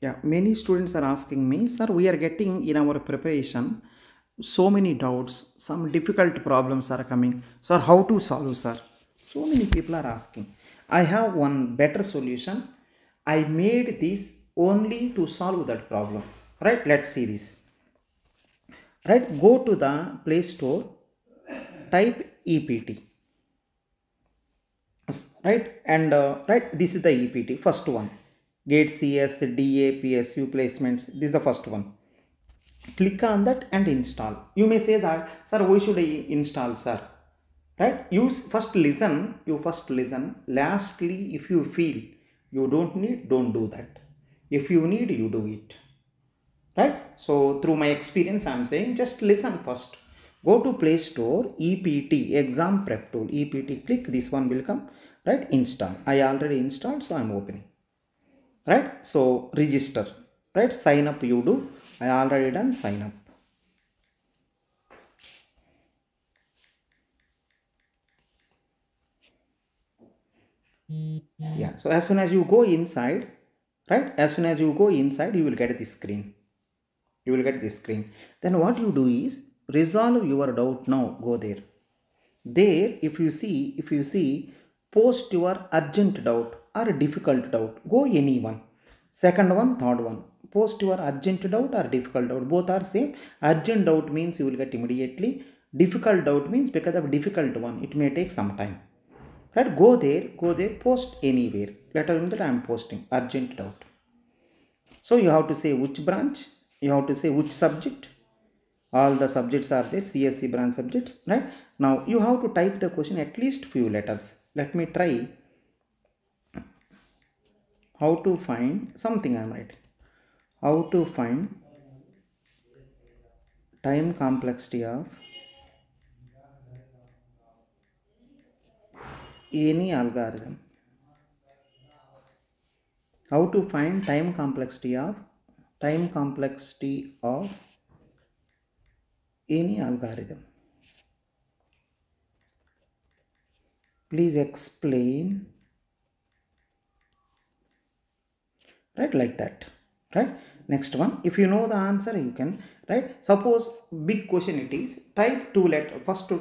Yeah, many students are asking me, sir, we are getting in our preparation so many doubts, some difficult problems are coming. Sir, how to solve, sir? So many people are asking. I have one better solution. I made this only to solve that problem. Right? Let's see this. Right? Go to the Play Store, type EPT. Right? And uh, right, this is the EPT, first one. Gate CS, DA, PSU placements. This is the first one. Click on that and install. You may say that sir why should i install sir? Right? You first listen you first listen. Lastly if you feel you don't need don't do that. If you need you do it. Right? So through my experience i'm saying just listen first. Go to play store ept exam prep tool. Ept click this one will come. Right? Install. I already installed so i'm opening right? So register. Right? Sign up you do. I already done sign up. Yeah. So as soon as you go inside right? As soon as you go inside you will get this screen. You will get this screen. Then what you do is resolve your doubt now. Go there. There if you see if you see post your urgent doubt or difficult doubt go anyone second one third one. Post your urgent doubt or difficult doubt both are same. Urgent doubt means you will get immediately. Difficult doubt means because of difficult one it may take some time. Right? Go there go there post anywhere. Let us that i am posting urgent doubt. So you have to say which branch you have to say which subject. All the subjects are there CSE branch subjects right? Now you have to type the question at least few letters. Let me try how to find something i am writing how to find time complexity of any algorithm. How to find time complexity of time complexity of any algorithm. Please explain right? Like that right? Next one if you know the answer you can right? Suppose big question it is type two letter first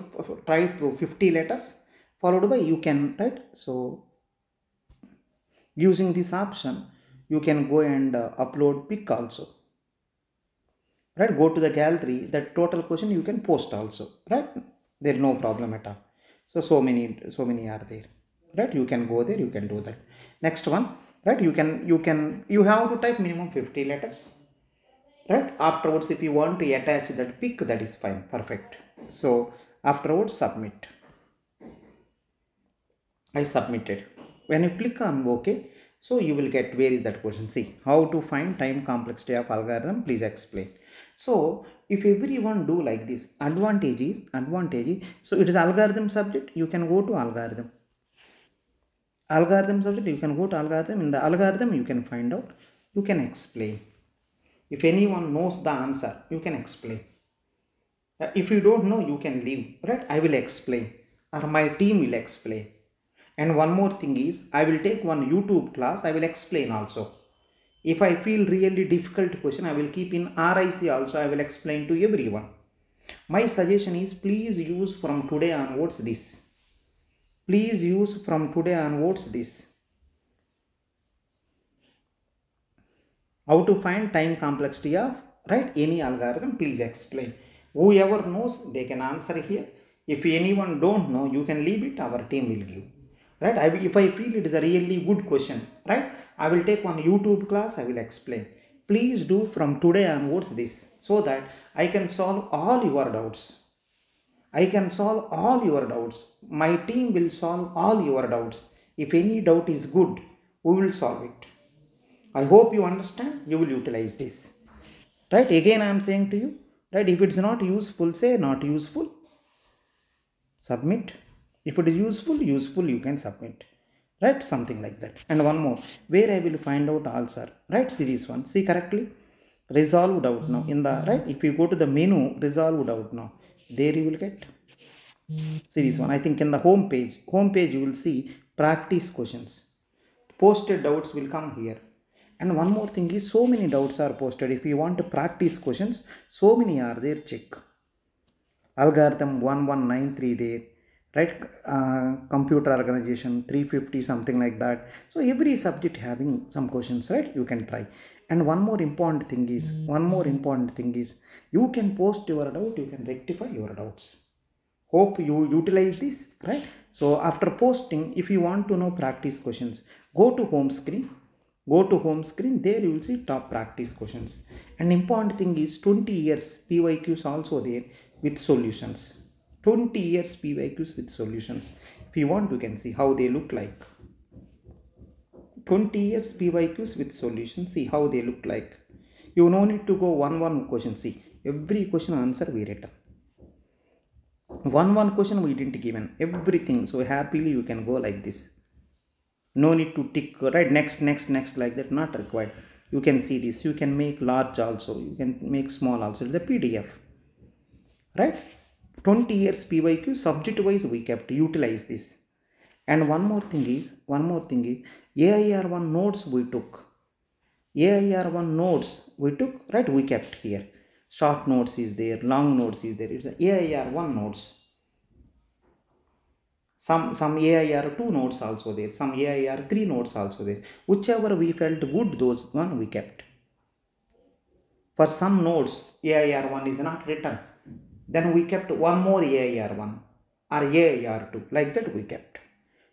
type 50 letters followed by you can right? So using this option you can go and uh, upload pic also right? Go to the gallery that total question you can post also right? There no problem at all. So so many so many are there right? You can go there you can do that. Next one right? You can you can you have to type minimum 50 letters. Right? Afterwards if you want to attach that pic that is fine. Perfect. So afterwards submit. I submitted. When you click on ok so you will get where is that question see how to find time complexity of algorithm please explain. So if everyone do like this advantage is advantage is so it is algorithm subject you can go to algorithm algorithm subject you can go to algorithm. In the algorithm you can find out. You can explain. If anyone knows the answer you can explain. Uh, if you don't know you can leave right? I will explain or my team will explain. And one more thing is i will take one youtube class i will explain also. If i feel really difficult question i will keep in ric also i will explain to everyone. My suggestion is please use from today onwards this please use from today onwards this. How to find time complexity of right any algorithm please explain. Whoever knows they can answer here. If anyone don't know you can leave it our team will give. Right I, if i feel it is a really good question right i will take one youtube class i will explain. Please do from today onwards this so that i can solve all your doubts I can solve all your doubts. My team will solve all your doubts. If any doubt is good, we will solve it. I hope you understand. You will utilize this. Right? Again, I am saying to you, right? If it's not useful, say not useful. Submit. If it is useful, useful, you can submit. Right? Something like that. And one more. Where I will find out answer. Right? This one. See correctly. Resolve doubt now. In the right, if you go to the menu, resolve doubt now there you will get series one. I think in the home page home page you will see practice questions. Posted doubts will come here. And one more thing is so many doubts are posted. If you want to practice questions so many are there. Check. Algorithm 1193 there right? Uh, computer organization 350 something like that. So every subject having some questions right? You can try. And one more important thing is one more important thing is you can post your doubt you can rectify your doubts. Hope you utilize this right? So after posting if you want to know practice questions go to home screen. Go to home screen there you will see top practice questions. And important thing is 20 years pyqs also there with solutions 20 years pyqs with solutions. If you want you can see how they look like. 20 years pyqs with solutions see how they look like. You no need to go one one question. See every question answer we written one one question we didn't given everything. So happily you can go like this. No need to tick right next next next like that not required. You can see this. You can make large also. You can make small also. The pdf right 20 years pyq subject wise we kept utilize this. And one more thing is one more thing is air1 notes we took. Air1 notes we took right we kept here. Short notes is there long notes is there it's air1 notes some some air 2 notes also there some air 3 notes also there. Whichever we felt good those one we kept. For some notes air1 is not written then we kept one more air1 or air2 like that we kept.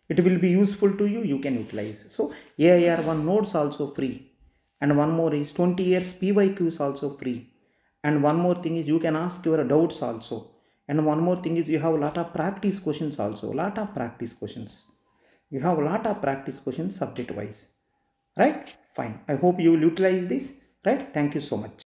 It will be useful to you you can utilize. So air1 notes also free. And one more is 20 years pyqs also free. And one more thing is you can ask your doubts also. And one more thing is you have a lot of practice questions also lot of practice questions. You have a lot of practice questions subject wise right? Fine. I hope you will utilize this. Right? Thank you so much